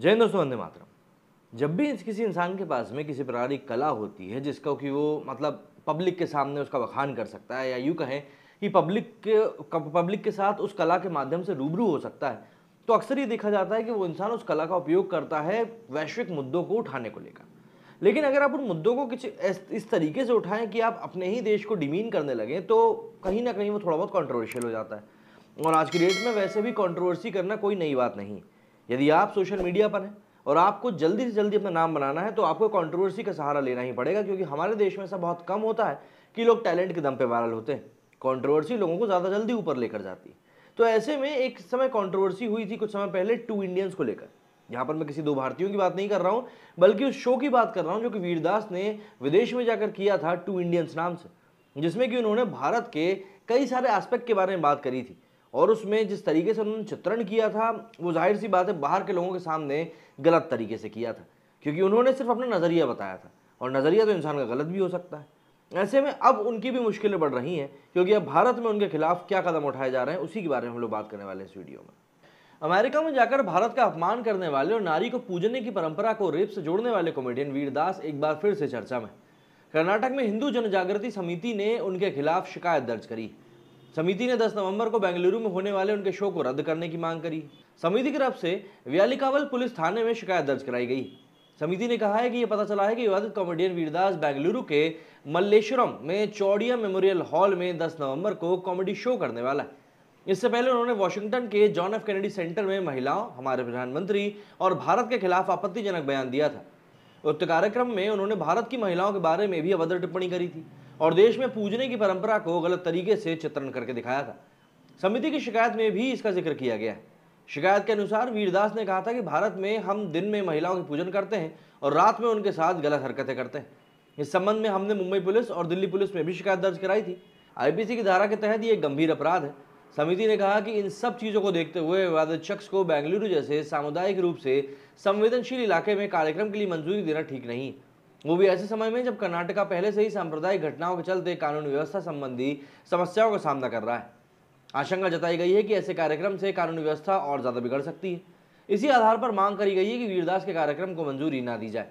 जय दोस्तों वंदे मातरम। जब भी किसी इंसान के पास में किसी प्रकार की कला होती है, जिसका कि वो मतलब पब्लिक के सामने उसका बखान कर सकता है या यूँ कहें कि पब्लिक के पब्लिक के साथ उस कला के माध्यम से रूबरू हो सकता है तो अक्सर ये देखा जाता है कि वो इंसान उस कला का उपयोग करता है वैश्विक मुद्दों को उठाने को लेकर। लेकिन अगर आप उन मुद्दों को किसी इस तरीके से उठाएँ कि आप अपने ही देश को डिमीन करने लगें तो कहीं ना कहीं वो थोड़ा बहुत कॉन्ट्रोवर्शियल हो जाता है। और आज की डेट में वैसे भी कॉन्ट्रोवर्सी करना कोई नई बात नहीं। यदि आप सोशल मीडिया पर हैं और आपको जल्दी से जल्दी अपना नाम बनाना है तो आपको कंट्रोवर्सी का सहारा लेना ही पड़ेगा, क्योंकि हमारे देश में ऐसा बहुत कम होता है कि लोग टैलेंट के दम पे वायरल होते हैं। कंट्रोवर्सी लोगों को ज़्यादा जल्दी ऊपर लेकर जाती है। तो ऐसे में एक समय कंट्रोवर्सी हुई थी कुछ समय पहले टू इंडियंस को लेकर। यहाँ पर मैं किसी दो भारतीयों की बात नहीं कर रहा हूँ, बल्कि उस शो की बात कर रहा हूँ, जो कि वीरदास ने विदेश में जाकर किया था टू इंडियंस नाम से, जिसमें कि उन्होंने भारत के कई सारे एस्पेक्ट के बारे में बात करी थी। और उसमें जिस तरीके से उन्होंने चित्रण किया था, वो ज़ाहिर सी बात है बाहर के लोगों के सामने गलत तरीके से किया था। क्योंकि उन्होंने सिर्फ़ अपना नज़रिया बताया था, और नज़रिया तो इंसान का गलत भी हो सकता है। ऐसे में अब उनकी भी मुश्किलें बढ़ रही हैं, क्योंकि अब भारत में उनके खिलाफ क्या कदम उठाए जा रहे हैं, उसी के बारे में हम लोग बात करने वाले हैं इस वीडियो में। अमेरिका में जाकर भारत का अपमान करने वाले और नारी को पूजने की परंपरा को रेप से जोड़ने वाले कॉमेडियन वीरदास एक बार फिर से चर्चा में। कर्नाटक में हिंदू जनजागृति समिति ने उनके खिलाफ शिकायत दर्ज करी। समिति ने 10 नवंबर को बेंगलुरु में होने वाले उनके शो को रद्द करने की मांग करी। समिति की तरफ़ से व्यालिकावल पुलिस थाने में शिकायत दर्ज कराई गई। समिति ने कहा है कि यह पता चला है कि विवादित कॉमेडियन वीरदास बेंगलुरु के मल्लेश्वरम में चौड़िया मेमोरियल हॉल में 10 नवंबर को कॉमेडी शो करने वाला है। इससे पहले उन्होंने वॉशिंगटन के जॉन एफ़ कैनेडी सेंटर में महिलाओं, हमारे प्रधानमंत्री और भारत के खिलाफ आपत्तिजनक बयान दिया था। उक्त कार्यक्रम में उन्होंने भारत की महिलाओं के बारे में भी अभद्र टिप्पणी करी थी। और देश में पूजने की परंपरा को गलत तरीके से चित्रण करके दिखाया था। समिति की शिकायत में भी इसका ज़िक्र किया गया है। शिकायत के अनुसार वीरदास ने कहा था कि भारत में हम दिन में महिलाओं की पूजन करते हैं और रात में उनके साथ गलत हरकतें करते हैं। इस संबंध में हमने मुंबई पुलिस और दिल्ली पुलिस में भी शिकायत दर्ज कराई थी। आईपीसी की धारा के तहत ये गंभीर अपराध है। समिति ने कहा कि इन सब चीज़ों को देखते हुए विवादित शख्स को बेंगलुरु जैसे सामुदायिक रूप से संवेदनशील इलाके में कार्यक्रम के लिए मंजूरी देना ठीक नहीं वो भी ऐसे समय में जब कर्नाटका पहले से ही सांप्रदायिक घटनाओं के चलते कानून व्यवस्था संबंधी समस्याओं का सामना कर रहा है। आशंका जताई गई है कि ऐसे कार्यक्रम से कानून व्यवस्था और ज़्यादा बिगड़ सकती है। इसी आधार पर मांग करी गई है कि वीरदास के कार्यक्रम को मंजूरी ना दी जाए।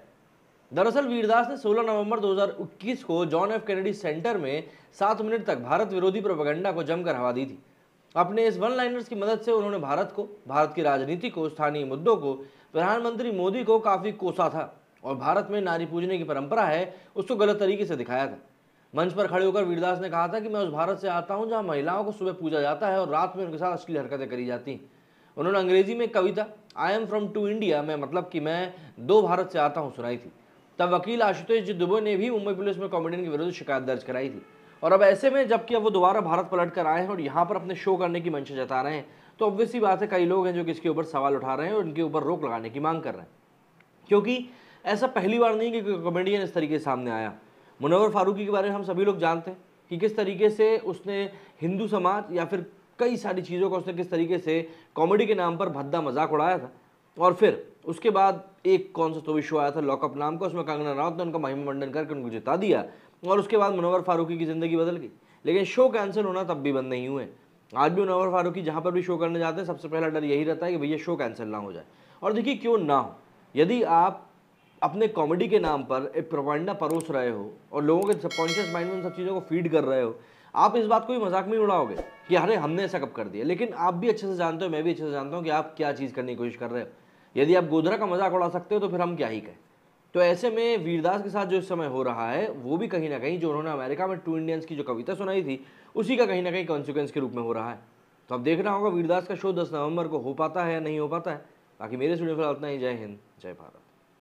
दरअसल वीरदास ने 16 नवंबर 2021 को जॉन एफ़ कैनेडी सेंटर में सात मिनट तक भारत विरोधी प्रोपेगेंडा को जमकर हवा दी थी। अपने इस वन लाइनर्स की मदद से उन्होंने भारत को, भारत की राजनीति को, स्थानीय मुद्दों को, प्रधानमंत्री मोदी को काफ़ी कोसा था। और भारत में नारी पूजने की परंपरा है, उसको गलत तरीके से दिखाया था। मंच पर खड़े होकर वीरदास ने कहा था कि मैं उस भारत से आता हूँ जहाँ महिलाओं को सुबह पूजा जाता है और रात में उनके साथ अश्लील हरकतें करी जाती हैं। उन्होंने अंग्रेज़ी में कविता I am from to India में मतलब कि मैं दो भारत से आता हूँ सुनाई थी। तब वकील आशुतोष जी दुबे ने भी मुंबई पुलिस में कॉमेडियन के विरुद्ध शिकायत दर्ज कराई थी। और अब ऐसे में जबकि अब वो दोबारा भारत पलट कर आए हैं और यहाँ पर अपने शो करने की मंशा जता रहे हैं तो ऑब्वियसली बात है कई लोग हैं जो कि इसके ऊपर सवाल उठा रहे हैं और उनके ऊपर रोक लगाने की मांग कर रहे हैं। क्योंकि ऐसा पहली बार नहीं कि कॉमेडियन इस तरीके से सामने आया। मुनवर फारूकी के बारे में हम सभी लोग जानते हैं कि किस तरीके से उसने हिंदू समाज या फिर कई सारी चीज़ों का उसने किस तरीके से कॉमेडी के नाम पर भद्दा मज़ाक उड़ाया था। और फिर उसके बाद एक कौन सा तो शो आया था लॉकअप नाम का, उसमें कंगना रावत ने उनका महिमा मंडन करके उनको जिता दिया। और उसके बाद मुनवर फारूकी की ज़िंदगी बदल गई। लेकिन शो कैंसिल होना तब भी बंद नहीं हुए। आज भी मुनवर फारूकी जहाँ पर भी शो करने जाते हैं, सबसे पहला डर यही रहता है कि भैया शो कैंसिल ना हो जाए। और देखिए क्यों ना हो? यदि आप अपने कॉमेडी के नाम पर एक प्रोपांडा परोस रहे हो और लोगों के सबकॉन्शियस माइंड में उन सब चीज़ों को फ़ीड कर रहे हो, आप इस बात को भी मज़ाक में उड़ाओगे कि अरे हमने ऐसा कब कर दिया। लेकिन आप भी अच्छे से जानते हो, मैं भी अच्छे से जानता हूँ कि आप क्या चीज़ करने की कोशिश कर रहे हो। यदि आप गोधरा का मज़ाक उड़ा सकते हो तो फिर हम क्या ही कहें। तो ऐसे में वीरदास के साथ जो इस समय हो रहा है, वो भी कहीं ना कहीं जो उन्होंने अमेरिका में टू इंडियंस की जो कविता सुनाई थी, उसी का कहीं ना कहीं कॉन्सिक्वेंस के रूप में हो रहा है। तो अब देखना होगा वीरदास का शो दस नवंबर को हो पाता है या नहीं हो पाता है। बाकी मेरे स्टूडियो फ़िलहाल उतना ही। जय हिंद, जय भारत।